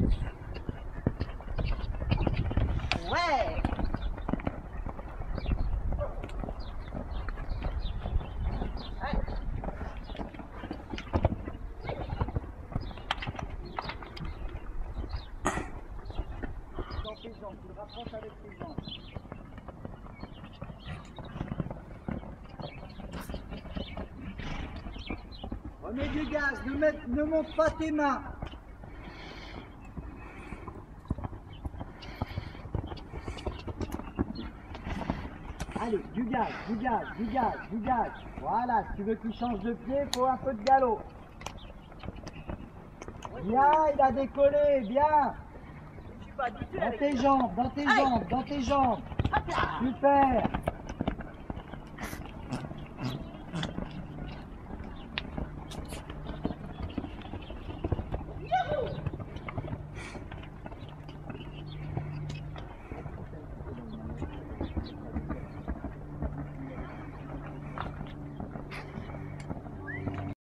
Ouais Dans tes jambes, tu le rapproches avec tes jambes. Remets du gaz, ne, met, ne monte pas tes mains. Allez, du gaz, du gaz, du gaz, du gaz. Voilà, si tu veux qu'il change de pied, il faut un peu de galop. Bien, il a décollé, bien. Dans tes jambes, dans tes jambes, dans tes jambes. Super.